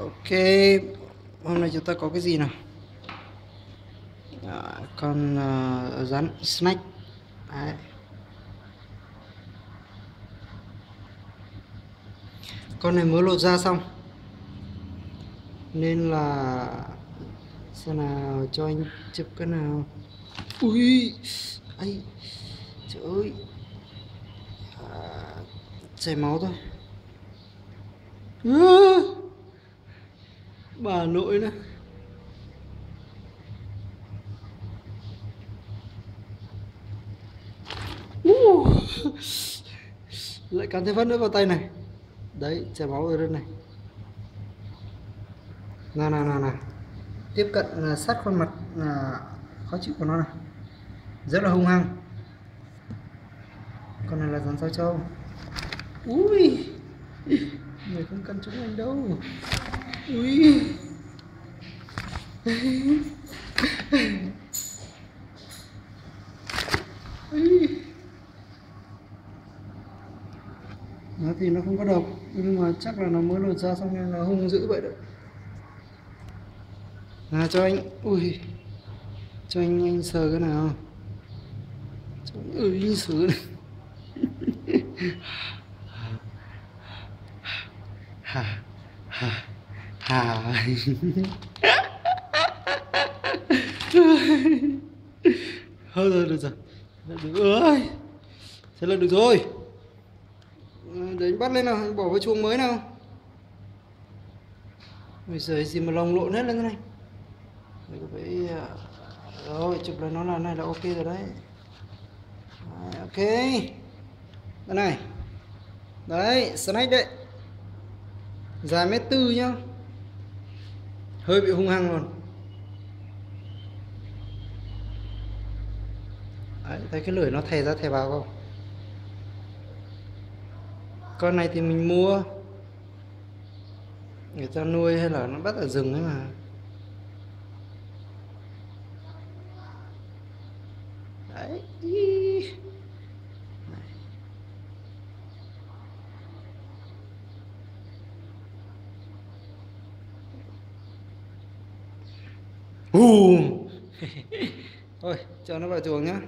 ok. Hôm nay chúng ta có cái gì nào? À, con ờ, uh, rắn snack. Đấy. con này mới lột ra xong. Nên là xem nào cho anh chụp cái nào. Ui ấy trời ơi. À, chảy máu thôi. À, bà nội này Uh. lại cắn thêm phát nữa vào tay này. Đấy, chảy máu rồi đây này. Nào nào nào nào. Tiếp cận là sát khuôn mặt là khó chịu của nó này rất là hung hăng. Con này là rắn sao châu ui! Người không cần chúng anh đâu ui. Nó thì nó không có độc nhưng mà chắc là nó mới lột ra xong nên là hung dữ vậy đấy. Là cho anh ui cho anh anh sờ cái nào? Cho anh ui sờ này ha, ha hà thôi rồi được rồi. Được rồi, thế là được rồi. Để anh bắt lên nào anh bỏ vào chuông mới nào. Bây giờ gì mà lồng lộn hết lên thế này. Mình phải à. rồi chụp lại nó là này là ok rồi đấy, đấy ok. Đây này. Đấy snack đấy. Dài mét tư nhá hơi bị hung hăng luôn. Đấy, thấy cái lưỡi nó thè ra thè vào không? Con này thì mình mua người ta nuôi hay là nó bắt ở rừng ấy mà. Đấy. Hù. Thôi cho nó vào chuồng nhá.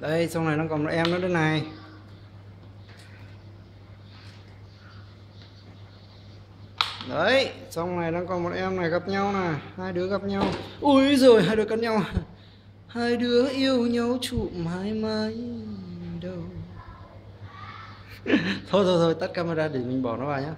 Đây trong này nó còn một em nữa đây này. Đấy trong này đang còn một em này gặp nhau nè. Hai đứa gặp nhau. Ui rồi hai đứa cắn nhau. Hai đứa yêu nhau trụ mãi mãi đâu. Thôi thôi thôi, tắt camera để mình bỏ nó vào nhá.